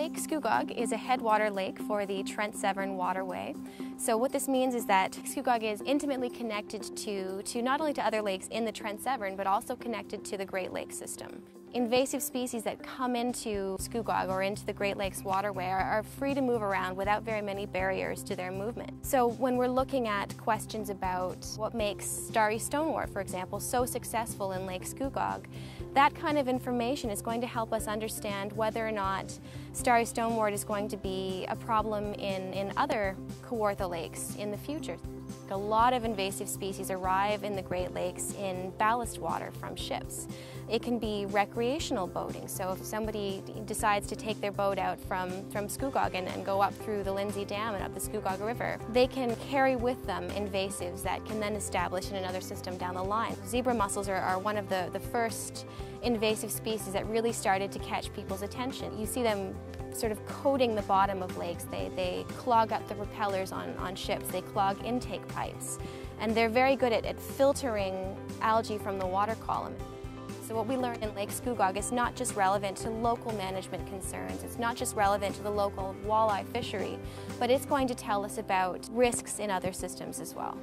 Lake Scugog is a headwater lake for the Trent Severn waterway. So what this means is that Scugog is intimately connected to, to not only to other lakes in the Trent Severn, but also connected to the Great Lakes system. Invasive species that come into Scugog or into the Great Lakes waterway are, are, free to move around without very many barriers to their movement. So when we're looking at questions about what makes starry stonewort, for example, so successful in Lake Scugog, that kind of information is going to help us understand whether or not starry stonewort is going to be a problem in, in other Kawartha lakes in the future. A lot of invasive species arrive in the Great Lakes in ballast water from ships. It can be recreational boating, so if somebody decides to take their boat out from, from Scugog and, and go up through the Lindsay Dam and up the Scugog River, they can carry with them invasives that can then establish in another system down the line. Zebra mussels are, are one of the, the first invasive species that really started to catch people's attention. You see them sort of coating the bottom of lakes. They, they clog up the propellers on, on ships, they clog intake pipes, and they're very good at, at filtering algae from the water column. So what we learn in Lake Scugog is not just relevant to local management concerns, it's not just relevant to the local walleye fishery, but it's going to tell us about risks in other systems as well.